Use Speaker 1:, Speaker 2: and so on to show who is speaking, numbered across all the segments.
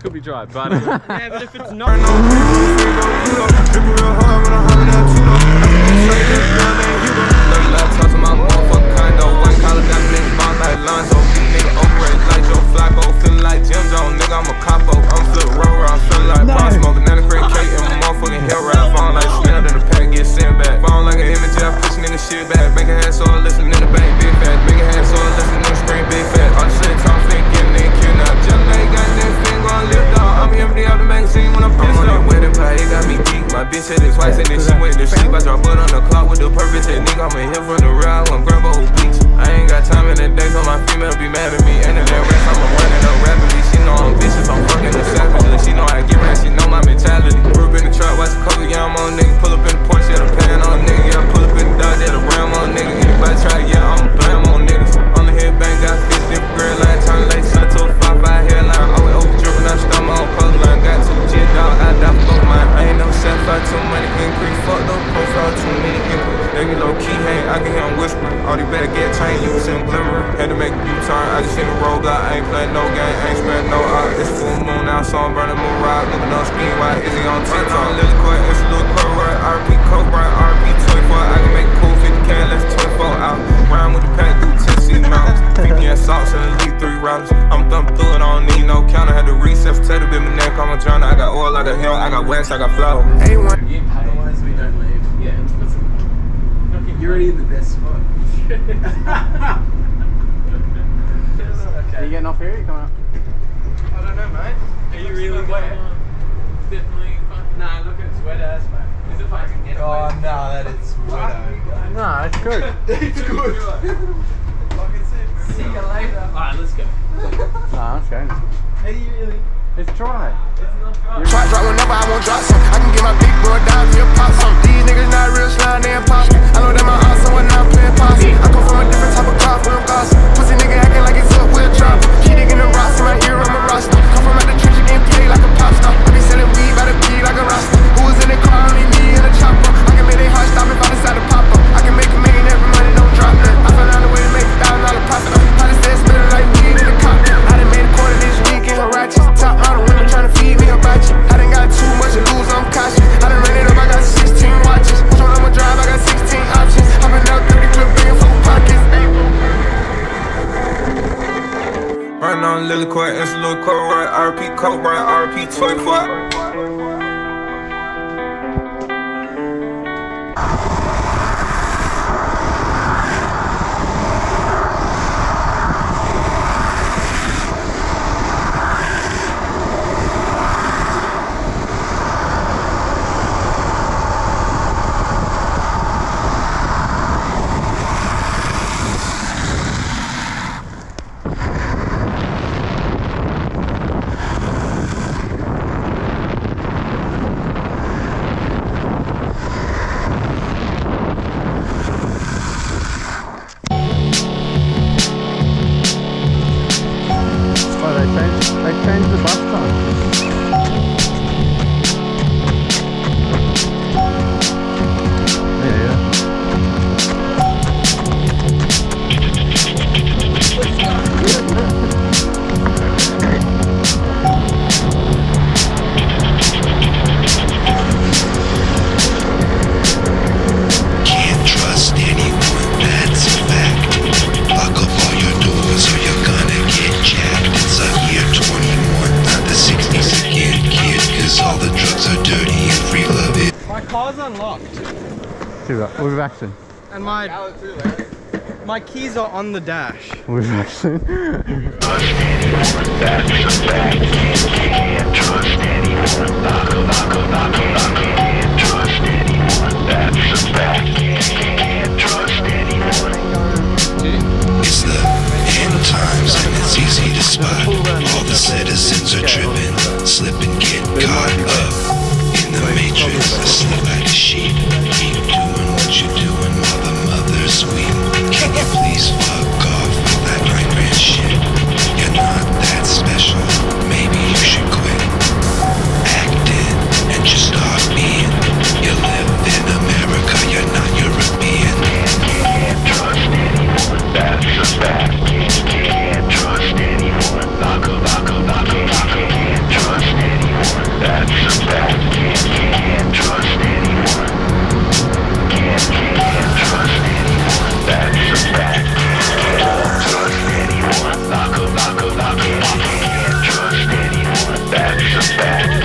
Speaker 1: could be dry, but.
Speaker 2: yeah, but if it's
Speaker 3: I don't
Speaker 2: know, mate. Are it you really wet?
Speaker 4: Definitely.
Speaker 2: Nah, look, it's wet ass, mate.
Speaker 4: Is it fucking getting
Speaker 2: Oh, no, that is wet.
Speaker 1: No, it's good.
Speaker 2: it's good.
Speaker 5: too,
Speaker 1: we're soon
Speaker 2: And my my keys are on the dash.
Speaker 1: We're back vaccine.
Speaker 6: It's the end times and it's easy to spot. All the citizens are tripping, slipping, and get caught up in the matrix, slip like a sheet. suspect. Can't trust anyone. Baka, baka, baka, baka. Can't trust anyone. That's suspect. Can't, can't trust anyone. Can't, can't trust anyone. That's suspect. Can't trust anyone.
Speaker 1: Baka,
Speaker 2: baka, baka. Can't trust anyone. That's suspect.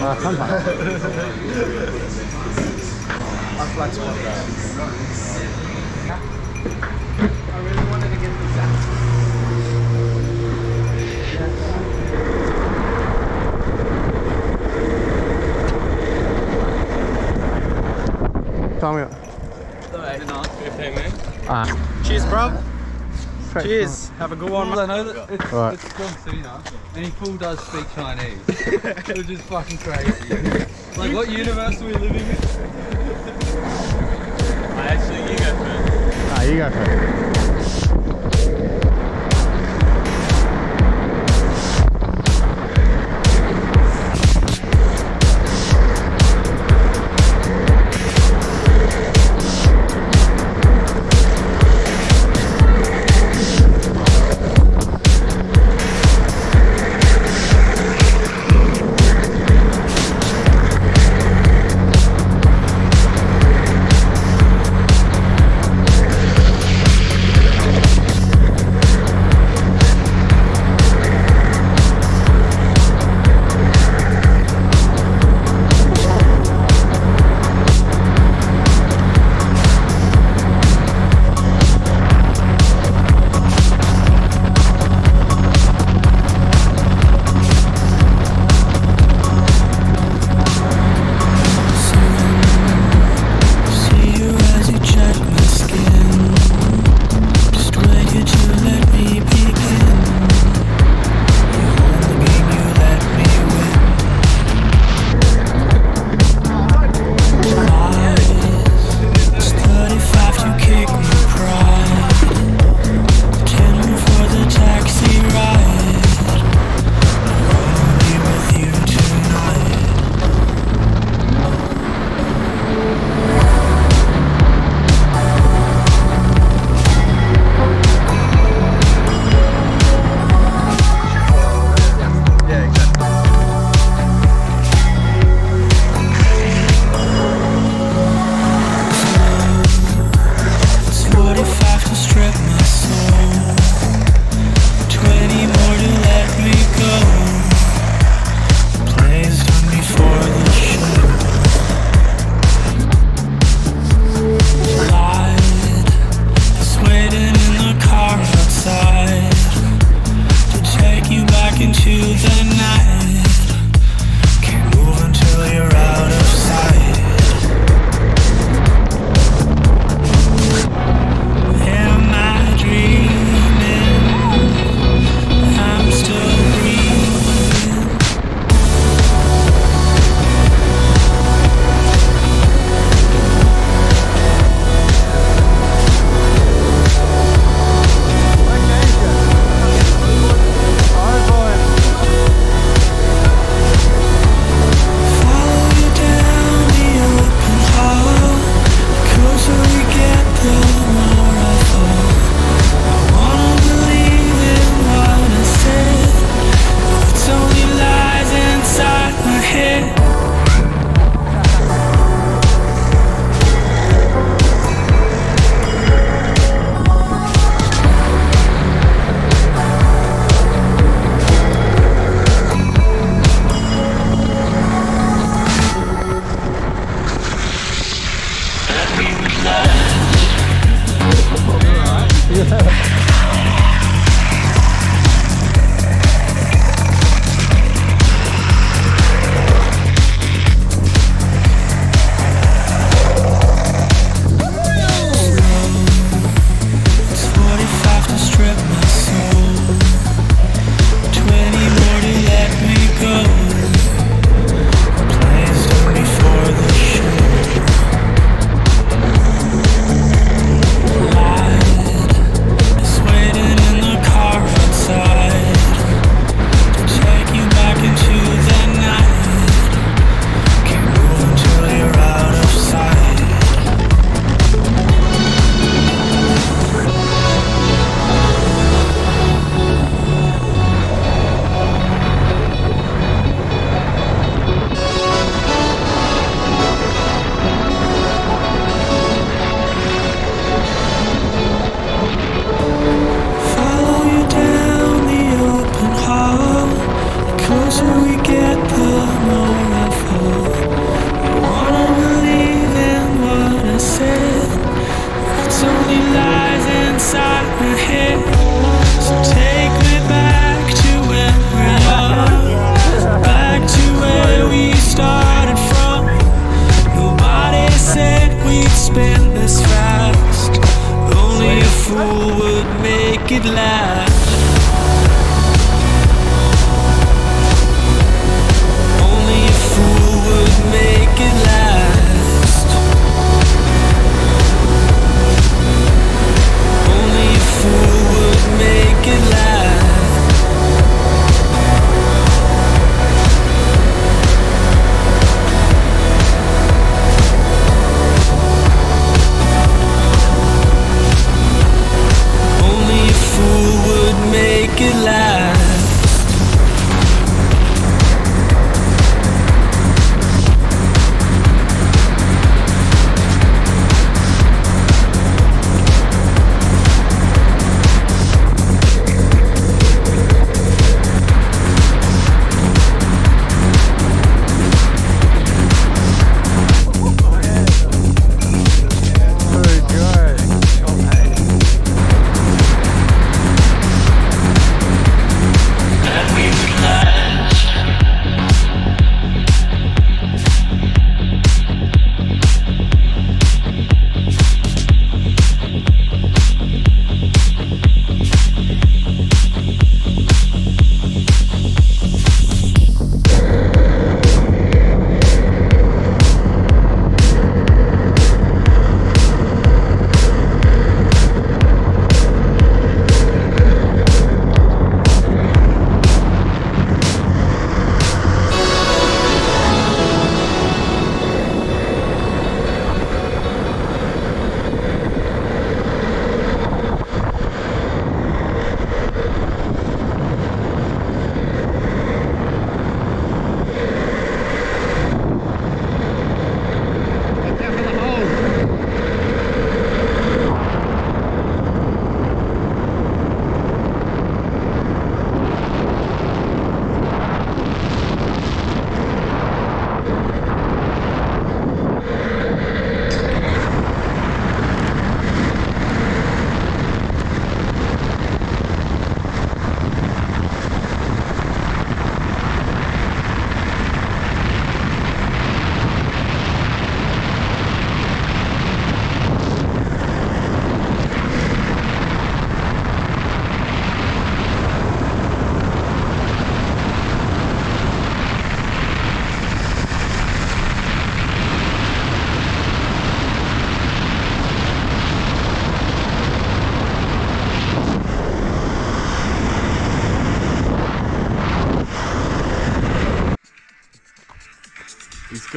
Speaker 1: あ、看番。
Speaker 2: Cheers. Have a good one.
Speaker 7: I know that it's,
Speaker 1: right.
Speaker 7: it's John and he full does speak Chinese, which is fucking crazy. like, what universe are we living in?
Speaker 4: I actually, you go first.
Speaker 1: Ah, you go first.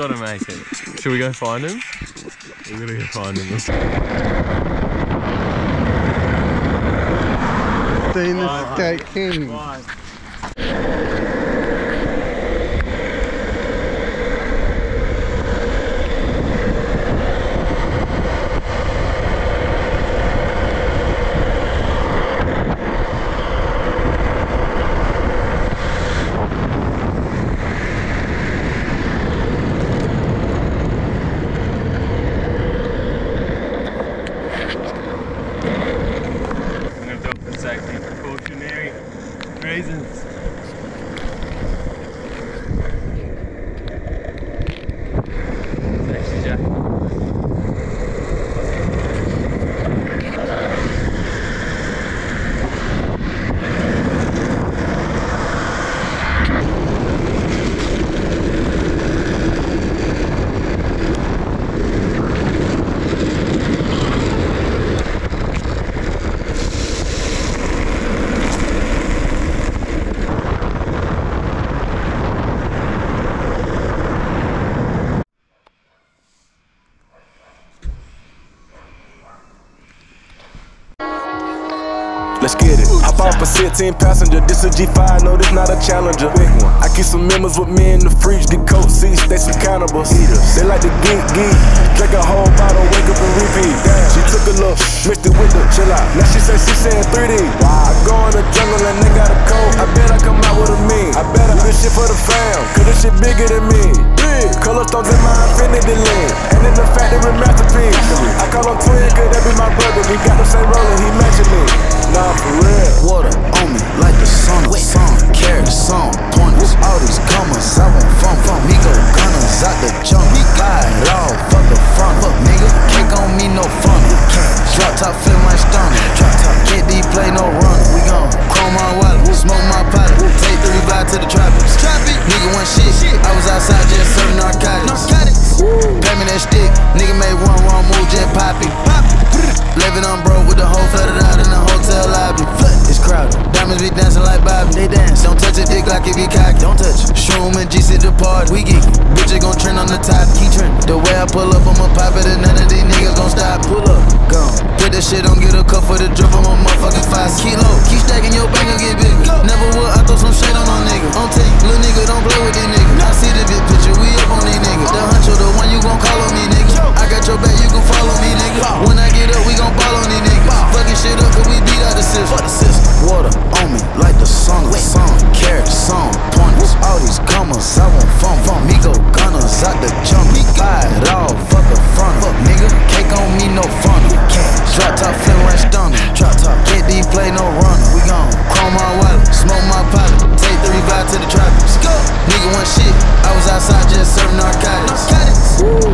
Speaker 4: He's got to make it. Should we go find him? We're gonna go find him.
Speaker 1: Dana Skate King.
Speaker 4: I'm
Speaker 5: 15 passenger. This a G5, no, this not a challenger. I keep some members with me in the fridge. The coat seats, they some cannibals. They like to geek, geek. Drink a whole bottle, wake up and repeat. She took a look, mixed it with the chill out. Now she say she sayin' 3D. I go in the jungle and they got a coat. I bet I come out with a meme. I bet I do this shit for the fam. Cause this shit bigger than me big. Color stones in my infinity lane. And in the factory masterpiece. I call him twin, cause that be my brother. We got the same roller, he matching me. Nah, for real.
Speaker 8: Water on me like the sun. Wait. Sun, carrot, sun, pointers. All these commas, I want fun, fun. Me go gunners out the jump. We got it all, fuck the front. Fuck nigga, cake on me, no fun. Drop top, fill my stomach. Drop top, KD play no run. We gon' chrome my wallet, smoke my pilot, Take three vibe to the tropics. Nigga, one shit. I was outside just serving narcotics. Pay me that stick. Nigga made one wrong move, just pop it. Living on broke with the whole flooded out in the hotel lobby. It's crowded. Diamonds be dancing like Bobby. They dance. Don't touch a dick like it be cocky. Don't touch it. Shroom and GC the party. We geeky. Bitches gon' trend on the top. Keep trending. The way I pull up, I'ma pop it and none of these niggas gon' stop. Pull up. Gone. Put that shit on, get a cup for the drip on my motherfucking five. Kilo. Keep stacking your bank and get bigger. Never would. I throw some shade on my nigga. On tape. Little nigga, don't play with these niggas. Your back, you can follow me, nigga. When I get up, we gon' ball on these niggas. Fucking shit up, cause we beat out the system. The. Water on me like the sun of sun. Carrot, song, pointers. All these commas, I want fun. fun. Migo gunners out the jump. Buy it all, fuck a front. Fuck nigga, cake on me, no fun. Drop top, feeling like stunner. Drop top, KD play, no runner. We gon' chrome my wallet, smoke my pilot. Take the revive to the tropics. Go. Nigga one shit, I was outside just serving narcotics. Pay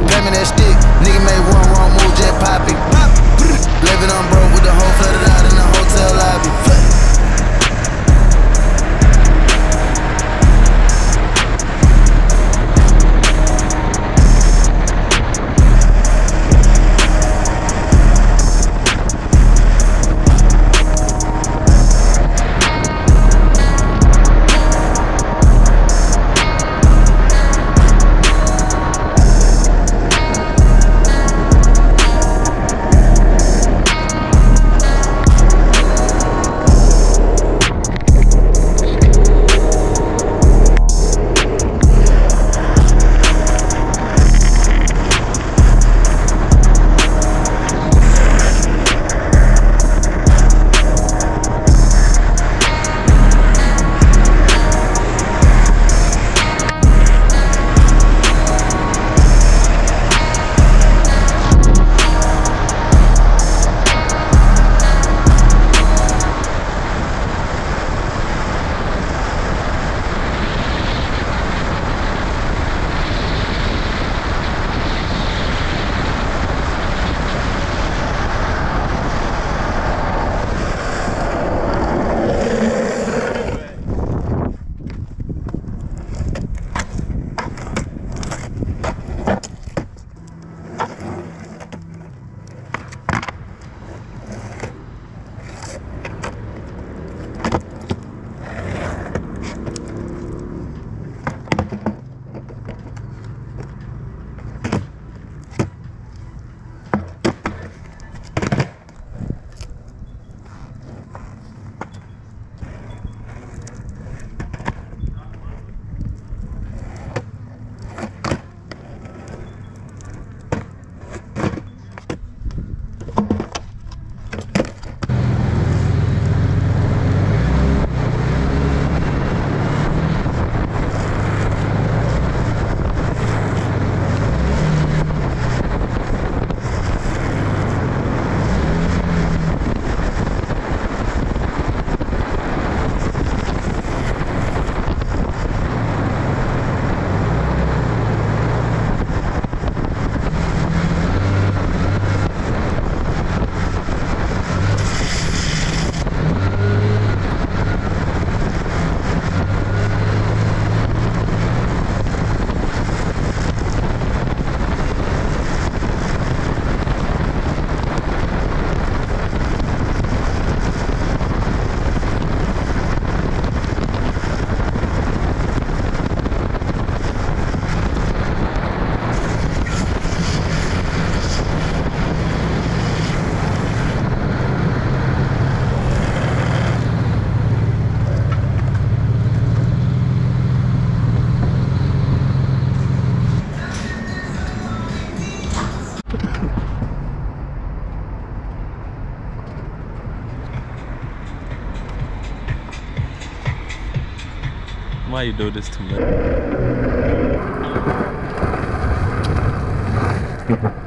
Speaker 4: you do this to me?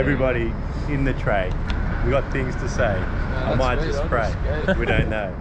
Speaker 9: everybody in the tray. We got things to say. I might just
Speaker 7: just.
Speaker 9: We don't know.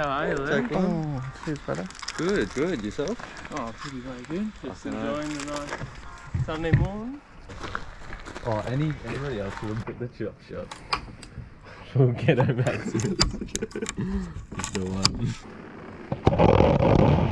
Speaker 9: How
Speaker 4: are you, Lou?
Speaker 1: Oh, cheers, brother.
Speaker 7: Good, good. Yourself?
Speaker 4: Oh, pretty very good. Just
Speaker 7: Fucking
Speaker 4: enjoying the nice Sunday morning.
Speaker 7: Oh, any anybody else would put the chop shop.
Speaker 4: We'll get her back soon. The one.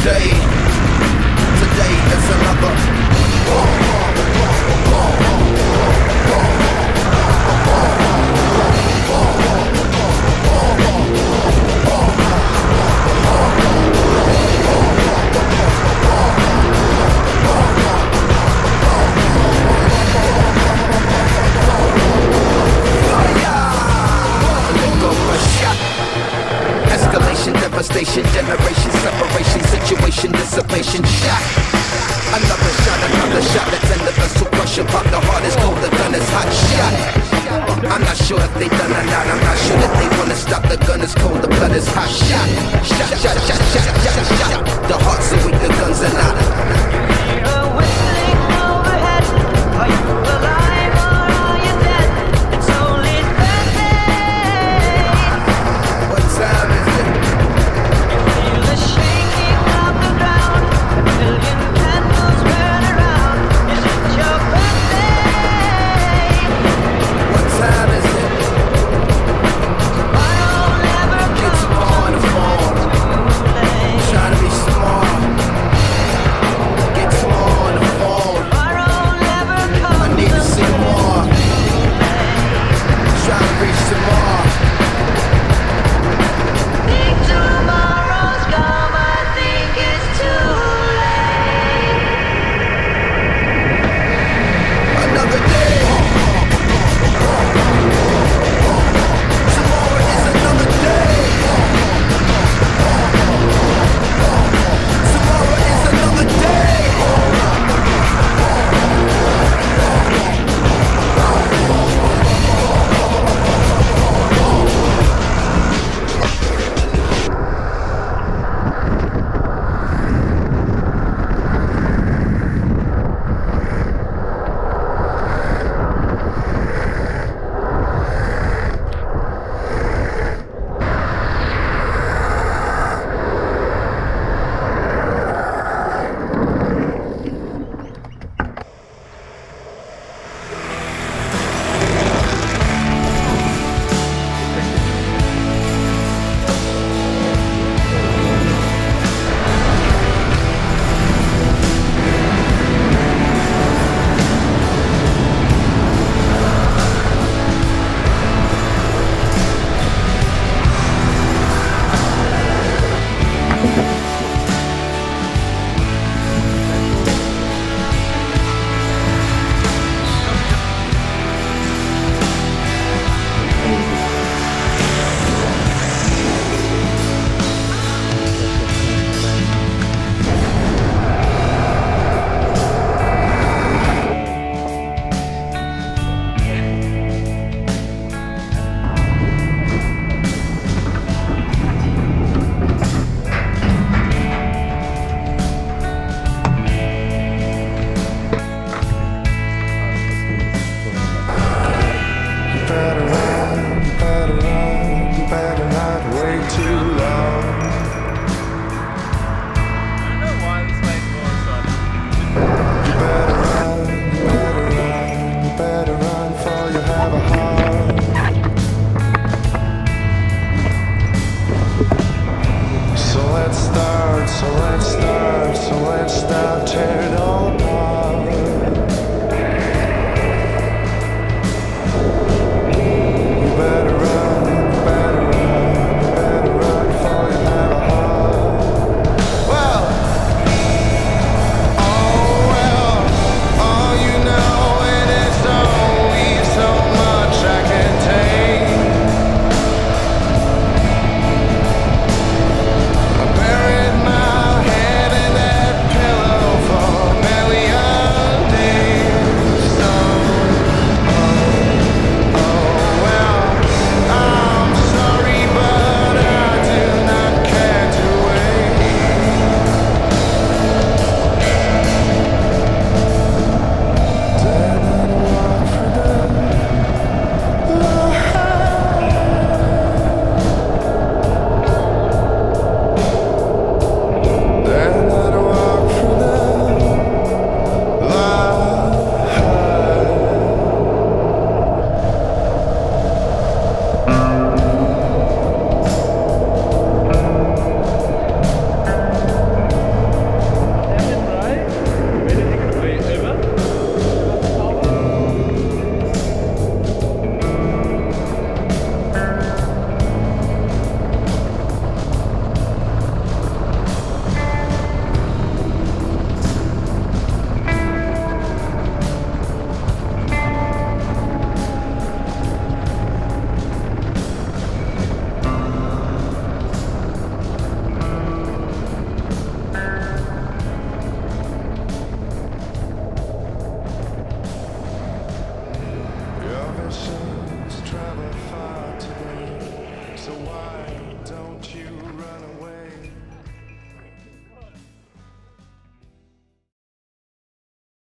Speaker 10: Today, today is another